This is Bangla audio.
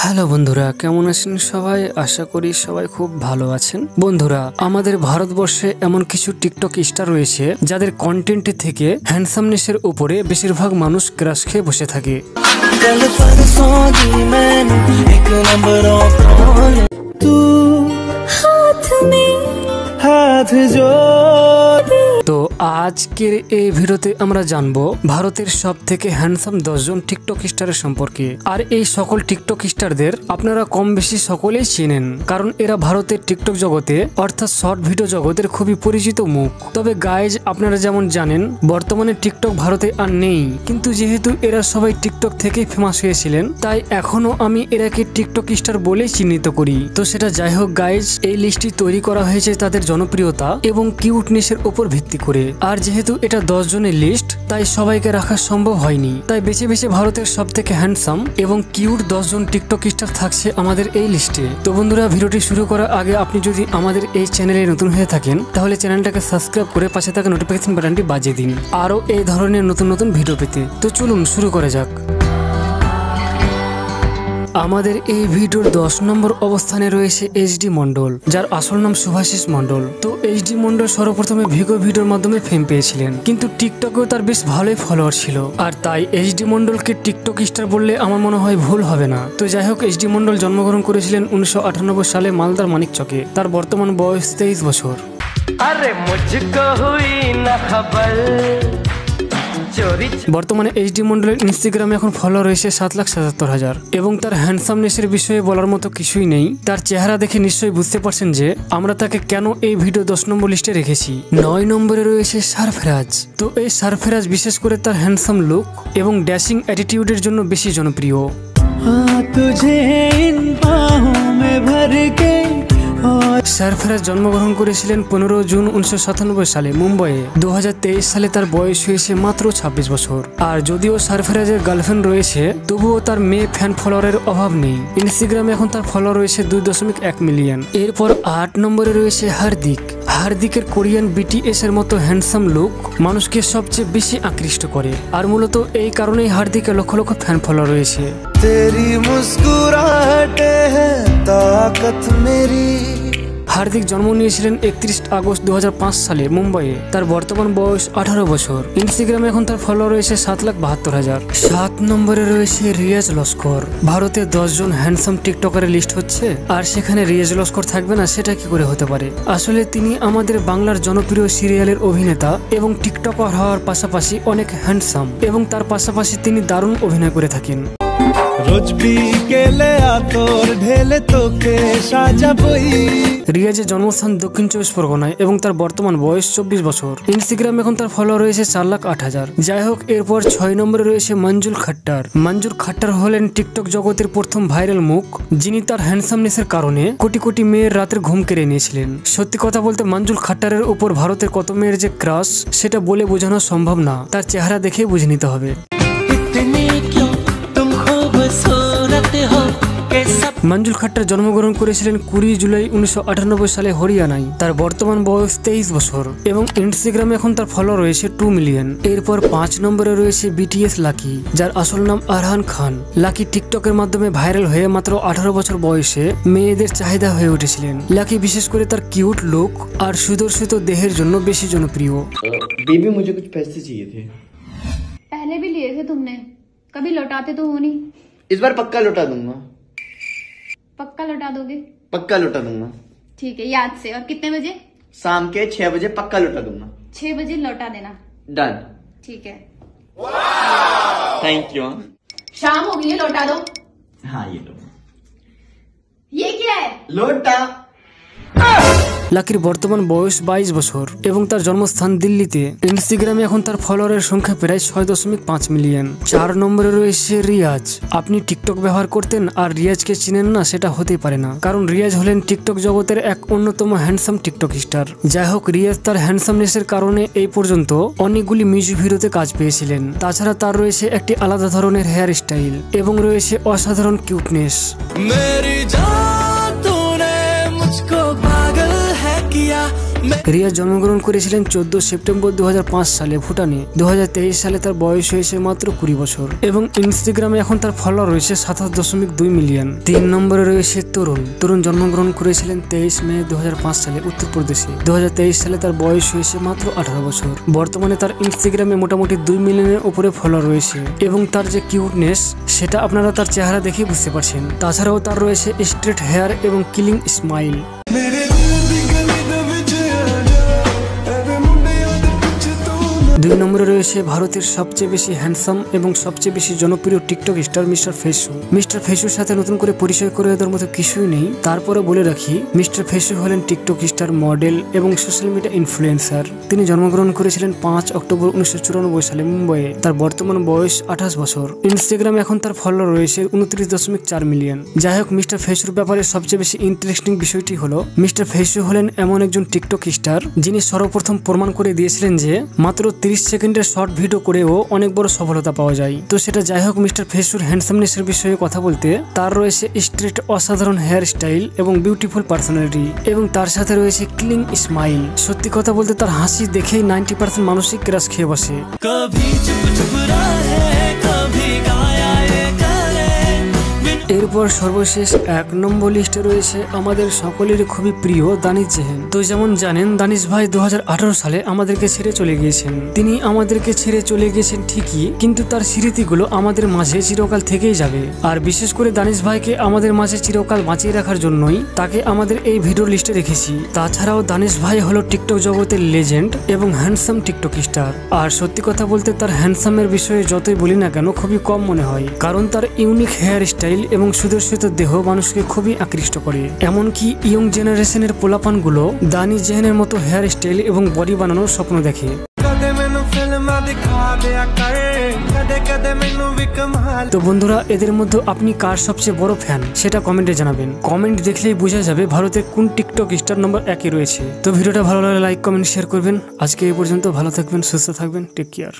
হ্যালো বন্ধুরা কেমন আছেন সবাই? আশা করি সবাই খুব ভালো আছেন। বন্ধুরা আমাদের ভারতবর্ষে এমন কিছু টিকটক স্টার রয়েছে যাদের কন্টেন্ট থেকে হ্যান্ডসামনেসের উপরে বেশিরভাগ মানুষ ক্রাশ খেয়ে বসে থাকে। তো আজ আজকের এই ভিডিওতে আমরা জানব ভারতের সব থেকে হ্যান্ডসাম দশজন টিকটক স্টারের সম্পর্কে। আর এই সকল টিকটক স্টারদের আপনারা কম বেশি সকলেই চেনেন, কারণ এরা ভারতের টিকটক জগতে, অর্থাৎ শর্ট ভিডিও জগতের খুবই পরিচিত মুখ। তবে গাইজ আপনারা যেমন জানেন, বর্তমানে টিকটক ভারতে আর নেই। কিন্তু যেহেতু এরা সবাই টিকটক থেকে ফেমাস হয়েছিলেন, তাই এখনও আমি এরাকে টিকটক স্টার বলেই চিহ্নিত করি। তো সেটা যাই হোক গাইজ এই লিস্টটি তৈরি করা হয়েছে তাদের জনপ্রিয়তা এবং কিউটনেসের ওপর ভিত্তি করে। আর যেহেতু এটা দশ জনের লিস্ট তাই সবাইকে রাখা সম্ভব হয়নি। তাই বেছে বেছে ভারতের সব থেকে হ্যান্ডসাম এবং কিউট দশজন টিকটক স্টার থাকছে আমাদের এই লিস্টে তো বন্ধুরা, ভিডিওটি শুরু করার আগে আপনি যদি আমাদের এই চ্যানেলে নতুন হয়ে থাকেন, তাহলে চ্যানেলটাকে সাবস্ক্রাইব করে পাশে থাকা নোটিফিকেশন বাটনটি বাজিয়ে দিন। আরও এই ধরনের নতুন নতুন ভিডিও পেতে। তো চলুন, শুরু করা যাক। আমাদের এই ভিডিওর দশ নম্বর অবস্থানে রয়েছে এইচডি মন্ডল যার আসল নাম শুভাশিস মন্ডল তো এইচডি মন্ডল সর্বপ্রথমে ভিগো ভিডিওর মাধ্যমে ফেম পেয়েছিলেন, কিন্তু টিকটকেও তার বেশ ভালোই ফলোয়ার ছিল। আর তাই এইচডি মন্ডলকে টিকটক স্টার বললে আমার মনে হয় ভুল হবে না। তো যাই হোক এইচডি মন্ডল জন্মগ্রহণ করেছিলেন উনিশশো আটানব্বই সালে মালদার মানিকচকে। তার বর্তমান বয়স তেইশ বছর। আরে মুঝকো হুই না খবর। বর্তমানে এইচডি মন্ডলের ইনস্টাগ্রামে এখন ফলো রয়েছে সাত লাখ সাতাত্তর হাজার। এবং তার হ্যান্ডসামনেসের বিষয়ে বলার মতো কিছুই নেই। তার চেহারা দেখে নিশ্চয়ই বুঝতে পারছেন যে, আমরা তাকে কেন এই ভিডিও দশ নম্বর লিস্টে রেখেছি। নয় নম্বরে রয়েছে সারফেরাজ। তো এই সারফেরাজ বিশেষ করে তার হ্যান্ডসাম লুক এবং ড্যাশিং অ্যাটিটিউডের জন্য বেশি জনপ্রিয়। সারফরাজ জন্মগ্রহণ করেছিলেন পনেরো জুন উনিশশো সাতানব্বই সালে, মুম্বাইয়ে। দু হাজার তেইশ সালে তার বয়স হয়েছে মাত্র ২৬ বছর। আর যদিও সারফরাজের গার্লফ্রেন্ড রয়েছে, তবুও তার মেয়ে ফ্যান ফলোয়ারের অভাব নেই। ইনস্টাগ্রামে এখন তার ফলোয়ার রয়েছে দুই দশমিক এক মিলিয়ন। এরপর আট নম্বরে রয়েছে হার্দিক। হার্দিকের কোরিয়ান বিটিএস এর মতো হ্যান্ডসাম লুক মানুষকে সবচেয়ে বেশি আকৃষ্ট করে। আর মূলত এই কারণেই হার্দিকের লক্ষ লক্ষ ফ্যান ফলোয়ার রয়েছে। তেরি মুস্কুরাহটে তাকত মেরি হার্দিক জন্ম নিয়েছিলেন একত্রিশ আগস্ট দু হাজার পাঁচ সালে মুম্বাইয়ে। তার বর্তমান বয়স আঠারো বছর। ইনস্টাগ্রামে এখন তার ফলো রয়েছে সাত লাখ বাহাত্তর হাজার। সাত নম্বরে রয়েছে রিয়াজ লস্কর। ভারতে দশজন হ্যান্ডসাম টিকটকারের লিস্ট হচ্ছে। আর সেখানে রিয়াজ লস্কর থাকবে না, সেটা কি করে হতে পারে? আসলে তিনি আমাদের বাংলার জনপ্রিয় সিরিয়ালের অভিনেতা এবং টিকটকার হওয়ার পাশাপাশি অনেক হ্যান্ডসাম এবং তার পাশাপাশি তিনি দারুণ অভিনয় করে থাকেন। রিয়াজের জন্মস্থান দক্ষিণ চব্বিশ পরগনায় এবং তার বর্তমান বয়স চব্বিশ বছর। ইনস্টাগ্রাম এখন তার ফলো রয়েছে চার লাখ আট হাজার। যাই হোক, এরপর ছয় নম্বরে রয়েছে মঞ্জুর খাট্টার। মঞ্জুর খাট্টার হলেন টিকটক জগতের প্রথম ভাইরাল মুখ, যিনি তার হ্যান্ডসামনেসের কারণে কোটি কোটি মেয়ের রাতের ঘুম কেড়ে নিয়েছিলেন। সত্যি কথা বলতে মঞ্জুর খাট্টারের উপর ভারতের কত মেয়ের যে ক্রাশ সেটা বলে বোঝানো সম্ভব না। তার চেহারা দেখেই বুঝে নিতে হবে। মঞ্জুল খাট্টার জন্মগ্রহণ করেছিলেন কুড়ি জুলাই উনিশশো সালে হরিয়ানায় তার বর্তমান বয়স তেইশ বছর এবং ইনস্টাগ্রামে এখন তার ফলো রয়েছে টু মিলিয়ন এরপর পাঁচ নম্বরে রয়েছে বিটিএস লাকি যার আসল নাম আরহান খান লাকি টিকটকের মাধ্যমে ভাইরাল হয়ে মাত্র আঠারো বছর বয়সে মেয়েদের চাহিদা হয়ে উঠেছিলেন লাকি বিশেষ করে তার কিউট লুক আর সুদর্শিত দেহের জন্য বেশি জনপ্রিয় बेबी मुझे कुछ पैसे चाहिए थे पहले भी लिए थे तुमने कभी लौटाते तो हो नहीं इस बार पक्का लौटा दूंगा पक्का लौटा दोगे? पक्का लौटा दूँगा। ठीक है याद से। और कितने बजे? शाम के छह बजे पक्का लौटा दूँगा। छह बजे लौटा देना। डन ठीक है। थैंक यू शाम हो गई है लौटा दो। हाँ ये लो। ये क्या है? लौटा। লাকির বর্তমান বয়স বাইশ বছর এবং তার জন্মস্থান দিল্লিতে। ইনস্টাগ্রামে এখন তার ফলোয়ারের সংখ্যা প্রায় ছয় দশমিক পাঁচ মিলিয়ন। চার নম্বরে রয়েছে রিয়াজ। আপনি টিকটক ব্যবহার করতেন আর রিয়াজকে চিনেন না, সেটা হতে পারে না। কারণ রিয়াজ হলেন টিকটক জগতের এক অন্যতম হ্যান্ডসাম টিকটক স্টার। যাই হোক রিয়াজ তার হ্যান্ডসামনেসের কারণে এই পর্যন্ত অনেকগুলি মিউজিক ভিডিওতে কাজ পেয়েছিলেন। তাছাড়া তার রয়েছে একটি আলাদা ধরনের হেয়ার স্টাইল এবং রয়েছে অসাধারণ কিউটনেস। মেরি যা রিয়া জন্মগ্রহণ করেছিলেন চোদ্দ সেপ্টেম্বর দু হাজার পাঁচ সালে ভুটানে। দু হাজার তেইশ সালে তার বয়স হয়েছে মাত্র কুড়ি বছর। এবং ইনস্টাগ্রামে এখন তার ফলোয়ার রয়েছে সাতাশ দশমিক দুই মিলিয়ন। তিন নম্বরে রয়েছে তরুণ। তরুণ জন্মগ্রহণ করেছিলেন তেইশ মে দু হাজার পাঁচ সালে উত্তরপ্রদেশে। দু হাজার তেইশ সালে তার বয়স হয়েছে মাত্র আঠারো বছর। বর্তমানে তার ইনস্টাগ্রামে মোটামুটি দুই মিলিয়নের উপরে ফলোয়ার রয়েছে। এবং তার যে কিউটনেস সেটা আপনারা তার চেহারা দেখে বুঝতে পারছেন। তাছাড়াও তার রয়েছে স্ট্রেট হেয়ার এবং কিলিং স্মাইল দুই নম্বরে রয়েছে ভারতের সবচেয়ে বেশি হ্যান্ডসাম এবং সবচেয়ে বেশি জনপ্রিয় TikTok star mister Fesu. Mister ফেসুর সাথে নতুন করে পরিচয় করে দেওয়ার মতো কিছুই নেই। তারপরে বলে রাখি, মিস্টার ফেসু হলেন টিকটক স্টার মডেল এবং সোশ্যাল মিডিয়া ইনফ্লুয়েন্সার তিনি জন্মগ্রহণ করেছিলেন পাঁচ অক্টোবর উনিশশো চুরানব্বই সালে মুম্বাইয়ে। তার বর্তমান বয়স আঠাশ বছর। ইনস্টাগ্রামে এখন তার ফলোয়ার রয়েছে উনত্রিশ দশমিক চার মিলিয়ন যাই হোক, মিস্টার ফেসুর ব্যাপারে সবচেয়ে বেশি ইন্টারেস্টিং বিষয়টি হলো, মিস্টার ফেসু হলেন এমন একজন টিকটক স্টার যিনি সর্বপ্রথম প্রমাণ করে দিয়েছিলেন যে, মাত্র তিরিশ সেকেন্ডের শর্ট ভিডিও করেও অনেক বড় সফলতা পাওয়া যায়। তো সেটা যাই হোক, মিস্টার ফেসুর হ্যান্ডসামনেসের বিষয়ে কথা বলতে, তার রয়েছে স্ট্রেট অসাধারণ হেয়ার স্টাইল এবং বিউটিফুল পার্সোনালিটি এবং তার সাথে রয়েছে ক্লিন স্মাইল সত্যি কথা বলতে তার হাসি দেখেই নাইনটি পার্সেন্ট মানসিক ক্রাশ খেয়ে বসে। এরপর সর্বশেষ এক নম্বর লিস্টে রয়েছে আমাদের সকলের খুবই প্রিয় দানিশ জেহেন। তো যেমন জানেন, দানিশ ভাই দু হাজার আঠেরো সালে আমাদেরকে ছেড়ে চলে গিয়েছেন। তিনি আমাদেরকে ছেড়ে চলে গিয়েছেন ঠিকই, কিন্তু তার স্মৃতিগুলো আমাদের মাঝে চিরকাল থেকেই যাবে। আর বিশেষ করে দানিশ ভাইকে আমাদের মাঝে চিরকাল বাঁচিয়ে রাখার জন্যই তাকে আমাদের এই ভিডিও লিস্টে রেখেছি। তাছাড়াও দানিশ ভাই হলো টিকটক জগতের লেজেন্ড এবং হ্যান্ডসাম টিকটক স্টার। আর সত্যি কথা বলতে তার হ্যান্ডসামের বিষয়ে যতই বলি না কেন, খুবই কম মনে হয়। কারণ তার ইউনিক হেয়ার স্টাইল এবং সুদর্শিত দেহ মানুষকে খুবই আকৃষ্ট করে। এমনকি ইয়ং জেনারেশনের পোলাপানগুলো দানি জেহেনের মতো হেয়ার স্টাইল এবং বডি বানানোর স্বপ্ন দেখে। তো বন্ধুরা এদের মধ্যে আপনি কার সবচেয়ে বড় ফ্যান সেটা কমেন্টে জানাবেন। কমেন্ট দেখলেই বোঝা যাবে ভারতে কোন টিকটক স্টার নম্বর একই রয়েছে। তো ভিডিওটা ভালো লাগলে লাইক কমেন্ট শেয়ার করবেন। আজকে এই পর্যন্ত ভালো থাকবেন সুস্থ থাকবেন টেক কেয়ার